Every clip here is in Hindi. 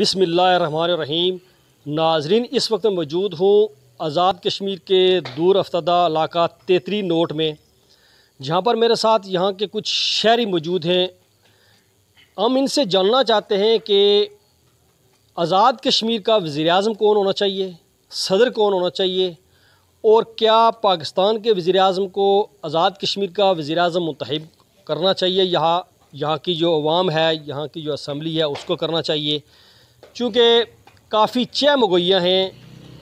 बिसमीम नाजरीन, इस वक्त मौजूद हूँ आज़ाद कश्मीर के दूर अफ्तदा इलाका तेतरी नोट में, जहाँ पर मेरे साथ यहाँ के कुछ शहरी मौजूद हैं। हम इनसे जानना चाहते हैं कि आज़ाद कश्मीर का वज़ी अजम कौन होना चाहिए, सदर कौन होना चाहिए, और क्या पाकिस्तान के वज़ी अजम को आज़ाद कश्मीर का वज़ी अजम मुंतब करना चाहिए? यहाँ यहाँ की जो अवाम है, यहाँ की जो असम्बली है, उसको करना चाहिए। चूँकि काफ़ी चह मगोइयाँ हैं,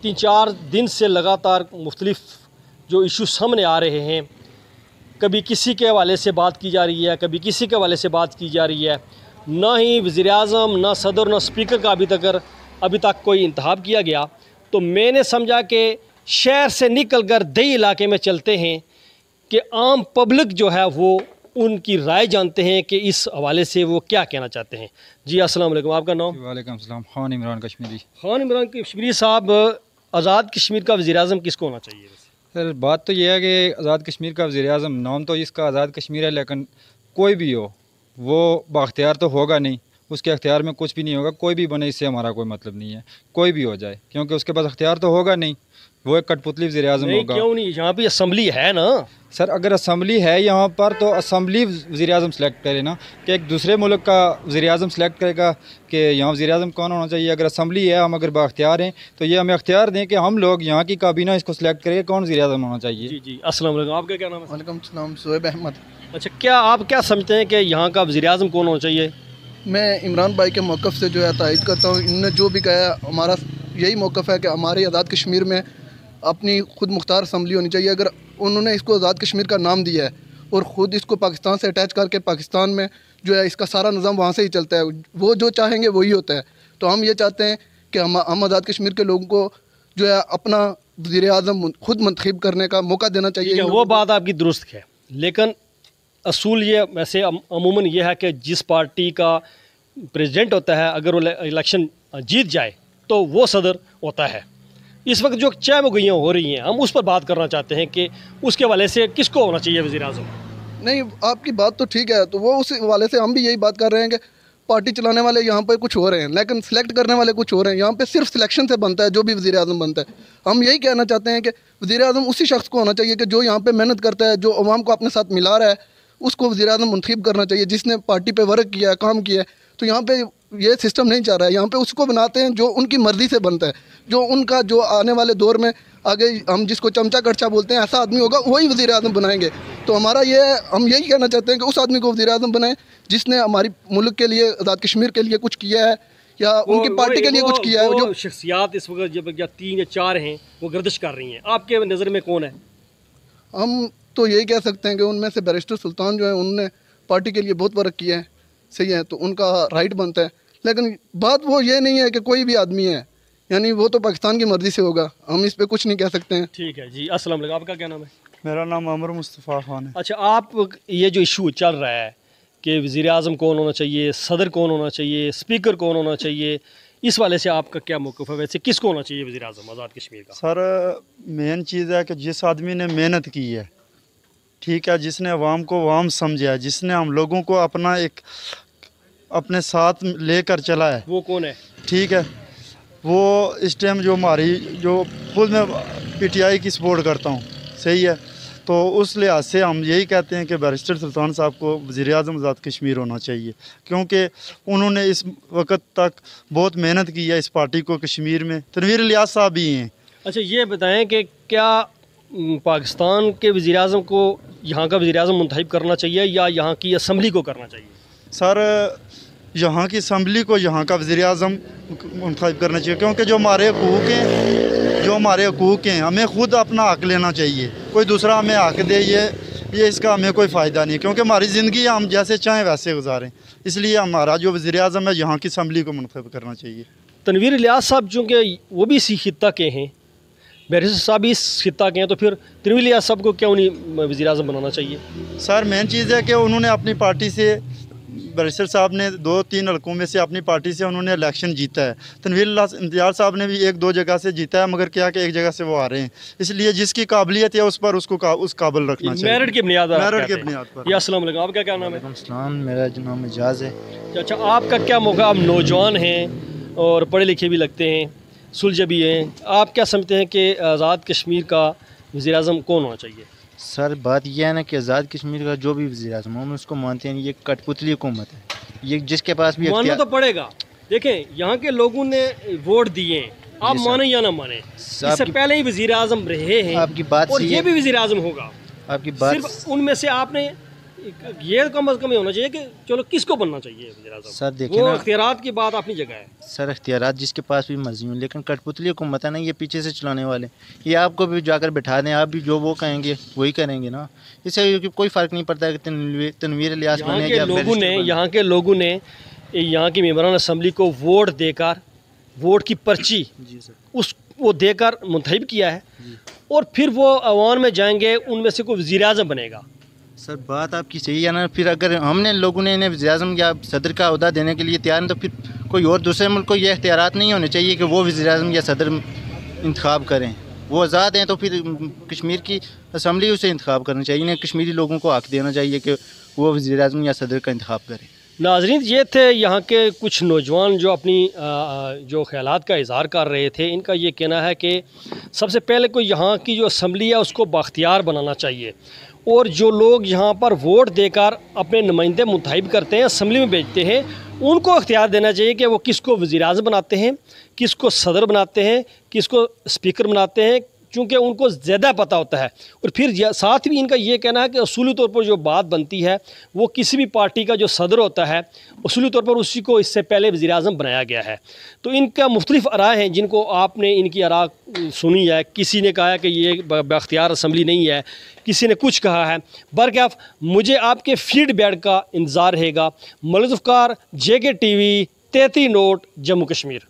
तीन चार दिन से लगातार मुख्तलिफ़ जो इशू सामने आ रहे हैं। कभी किसी के हवाले से बात की जा रही है, कभी किसी के हवाले से बात की जा रही है। ना ही वज़ी अजम ना सदर, ना स्पीकर का अभी तक अभी तक कोई इंतब किया गया तो मैंने समझा कि शहर से निकल कर दही इलाके में चलते हैं कि आम पब्लिक जो है वो उनकी राय जानते हैं कि इस हवाले से वो क्या कहना चाहते हैं। जी अस्सलाम वालेकुम। आपका नाम? वालेकुम सलाम खान इमरान कश्मीरी। खान इमरान कश्मीरी साहब आज़ाद कश्मीर का वज़ी अजम किसको होना चाहिए सर बात तो यह है कि आज़ाद कश्मीर का वज़ी अजम नाम तो इसका आज़ाद कश्मीर है लेकिन कोई भी हो वो बाख्तियार तो होगा नहीं। उसके अख्तियार में कुछ भी नहीं होगा कोई भी बने इससे हमारा कोई मतलब नहीं है। कोई भी हो जाए क्योंकि उसके पास अख्तियार तो होगा नहीं। वो एक कठपुतली वजी अजम होगा। क्यों नहीं? यहाँ पे असम्बली है ना। सर अगर असम्बली है यहाँ पर तो असम्बली वजी अजम सेलेक्ट करे ना। कि एक दूसरे मुल्क का वजी अजम सेलेक्ट करेगा कि यहाँ वजी अजम कौन होना चाहिए? अगर असम्बली है हम अगर बाख्तियार हैं तो ये हमें अख्तियार दें कि हम लोग यहाँ की काबीना इसको सिलेक्ट करें कौन वजी अजम होना चाहिए। जी जी। असल आपका क्या नाम है? वालेकुम सोएब अहमद। अच्छा क्या आप क्या समझते हैं कि यहाँ का वजी अजम कौन होना चाहिए? मैं इमरान भाई के मौक़ से जो है तायद करता हूँ। इनने जो भी कहा हमारा यही मौक़ है कि हमारे आज़ाद कश्मीर में अपनी खुद मुख्तार असम्बली होनी चाहिए। अगर उन्होंने इसको आज़ाद कश्मीर का नाम दिया है और ख़ुद इसको पाकिस्तान से अटैच करके पाकिस्तान में जो है इसका सारा निज़ाम वहाँ से ही चलता है, वो जो चाहेंगे वही होता है। तो हम ये चाहते हैं कि हम हम आज़ाद कश्मीर के लोगों को जो है अपना वजी अजम खुद मंतखब करने का मौका देना चाहिए। वो बात आपकी दुरुस्त है, लेकिन असूल ये वैसे अमूमन ये है कि जिस पार्टी का प्रेसिडेंट होता है, अगर वो इलेक्शन जीत जाए तो वो सदर होता है। इस वक्त जो चाय मुगैयाँ हो रही हैं, हम उस पर बात करना चाहते हैं कि उसके वाले से किसको होना चाहिए वजी अजम नहीं, आपकी बात तो ठीक है तो वो उस वाले से हम भी यही बात कर रहे हैं कि पार्टी चलाने वाले यहाँ पर कुछ हो रहे हैं, लेकिन सिलेक्ट करने वाले कुछ हो रहे हैं। यहाँ पे सिर्फ़ सिलेक्शन से बनता है, जो भी वजी अजम बनता है। हम यही कहना चाहते हैं कि वजी अजम उसी शख्स को होना चाहिए कि जो यहाँ पर मेहनत करता है, जो अवाम को अपने साथ मिला रहा है उसको वजी अजम मुंतब करना चाहिए जिसने पार्टी पर वर्क किया है काम किया है। तो यहाँ पे ये सिस्टम नहीं चल रहा है। यहाँ पे उसको बनाते हैं जो उनकी मर्ज़ी से बनता है जो उनका जो आने वाले दौर में आगे हम जिसको चमचा कच्चा बोलते हैं ऐसा आदमी होगा वही वजी अजम बनाएँगे। तो हमारा ये हम यही कहना चाहते हैं कि उस आदमी को वजी अजम बनाएँ जिसने हमारी मुल्क के लिए आज़ाद कश्मीर के लिए कुछ किया है या उनकी पार्टी के लिए कुछ किया है जो शख्सियात इस वक्त जब या तीन या चार हैं वो गर्दिश कर रही हैं। आपके नज़र में कौन है? हम तो यही कह सकते हैं कि उनमें से बैरिस्टर सुल्तान जो है उनने पार्टी के लिए बहुत वर्क किया है सही है तो उनका राइट बनता है। लेकिन बात वो ये नहीं है कि कोई भी आदमी है यानी वो तो पाकिस्तान की मर्ज़ी से होगा हम इस पर कुछ नहीं कह सकते हैं। ठीक है जी अस्सलाम वालेकुम आपका क्या नाम है? मेरा नाम अमर मुस्तफ़ा खान है। अच्छा आप ये जो इशू चल रहा है कि वज़ी अजम कौन होना चाहिए सदर कौन होना चाहिए स्पीकर कौन होना चाहिए इस वाले से आपका क्या मौक़ है? वैसे किसको होना चाहिए वज़ी अजम आज़ाद कश्मीर का? सर मेन चीज़ है कि जिस आदमी ने मेहनत की है ठीक है जिसने अवाम को अवाम समझा है जिसने हम लोगों को अपना एक अपने साथ लेकर चला है। वो कौन है? ठीक है वो इस टाइम जो हमारी जो खुद मैं पीटीआई की सपोर्ट करता हूँ सही है। तो उस लिहाज से हम यही कहते हैं कि बैरिस्टर सुल्तान साहब को वज़ी अजम आज़ाद कश्मीर होना चाहिए क्योंकि उन्होंने इस वक्त तक बहुत मेहनत की है इस पार्टी को कश्मीर में। तनवीर लियाज साहब भी हैं। अच्छा ये बताएँ कि क्या पाकिस्तान के वज़ी अजम को यहाँ का वज़ी अजम मुंतब करना चाहिए या यहाँ की असम्बली को करना चाहिए? सर यहाँ की असम्बली को यहाँ का वज़ी अजम मुंतब करना चाहिए क्योंकि जो हमारे हकूक़ हैं जो हमारे हकूक़ हैं हमें ख़ुद अपना हक लेना चाहिए। कोई दूसरा हमें हक दे ये ये इसका हमें कोई फ़ायदा नहीं क्योंकि हमारी ज़िंदगी हम जैसे चाहें वैसे गुजारें। इसलिए हमारा जो वज़ी अजम है यहाँ की असम्बली को मुंतब करना चाहिए। तनवीर लियाज साहब चूँकि वो भी इसी खत्ता के हैं बैरिस्टर साहब इस खत्ता के हैं तो फिर तनवीर लियाज साहब को क्या उन्हीं वज़ी अजम बनाना चाहिए? सर मेन चीज़ है कि उन्होंने अपनी पार्टी से बैरिस्टर साहब ने दो तीन हल्कों में से अपनी पार्टी से उन्होंने इलेक्शन जीता है। तनवीर इम्तियाज़ साहब ने भी एक दो जगह से जीता है मगर क्या कि एक जगह से वो आ रहे हैं। इसलिए जिसकी काबिलियत है उस पर उसको का, उस काबिल रखना चाहिए। मेरिट की बुनियाद मेरिट की बुनियाद पर। वालेकुम। आपका क्या नाम है? मेरा नाम एजाज है। अच्छा आपका क्या मौका? आप नौजवान हैं और पढ़े लिखे भी लगते हैं। सुलझे भी हैं। आप क्या समझते हैं कि आज़ाद कश्मीर का वज़ी अजम कौन होना चाहिए? सर बात यह है ना कि आज़ाद कश्मीर का जो भी वजी अजम हम उसको मानते हैं ये कठपुतली हुकूमत है। ये जिसके पास भी मानना तो पड़ेगा। देखें यहाँ के लोगों ने वोट दिए हैं। आप माने या ना माने इससे पहले ही वज़ीर अजम रहे हैं। आपकी बात और ये भी वज़ीर अजम होगा। आपकी बात उनमें से आपने ये कम अज़ कम ये होना चाहिए कि चलो किसको बनना चाहिए सर देखिए वो ना। अख्तियारात की बात अपनी जगह है। सर अख्तियार जिसके पास भी मर्ज़ी हो लेकिन कठपुतली हुकूमत है ना ये पीछे से चलाने वाले। ये आपको भी जाकर बैठा दें आप भी जो वो कहेंगे वही करेंगे ना। इससे कोई फ़र्क नहीं पड़ता कि तनवीर यहाँ बने लोगों ने यहाँ के लोगों ने यहाँ की मेम्बरान असम्बली को वोट देकर वोट की पर्ची उस वो देकर मुंतब किया है। और फिर वो अवान में जाएँगे उनमें से कोई वज़ी अजम बनेगा। सर, बात आपकी सही है ना। फिर अगर हमने लोगों ने इन्हें वज़ी या सदर का अहदा देने के लिए तैयार हैं तो फिर कोई और दूसरे मुल्क को ये अख्तियार नहीं होने चाहिए कि वो वज़ी या सदर इंतखब करें। वो आज़ाद हैं तो फिर कश्मीर की असम्बली उसे इंतखब करना चाहिए, इन्हें कश्मीरी लोगों को हक देना चाहिए कि वो वज़ी या सदर का इंतखब करें। नाजरीन, ये थे यहाँ के कुछ नौजवान जो अपनी जो ख्याल का इजहार कर रहे थे। इनका ये कहना है कि सबसे पहले को यहाँ की जो असम्बली है, उसको बाख्तियार बनाना चाहिए। और जो लोग यहाँ पर वोट देकर अपने नुमाइंदे मुंतब करते हैं, असम्बली में भेजते हैं, उनको अख्तियार देना चाहिए कि वो किसको वज़ी बनाते हैं, किसको सदर बनाते हैं, किसको स्पीकर बनाते हैं क्योंकि उनको ज़्यादा पता होता है। और फिर साथ भी इनका ये कहना है कि असूली तौर पर जो बात बनती है, वो किसी भी पार्टी का जो सदर होता है, असूली तौर पर उसी को इससे पहले वज़ी अजम बनाया गया है। तो इनका मुख्तलिफ़ आरा हैं जिनको आपने इनकी आरा सुनी है। किसी ने कहा है कि ये बख्तियार असम्बली नहीं है। किसी ने कुछ कहा है। बरकफ, मुझे आपके फीडबैक का इंतज़ार रहेगा। मलजुफ़कार जे के टी वी तेती नोट जम्मू कश्मीर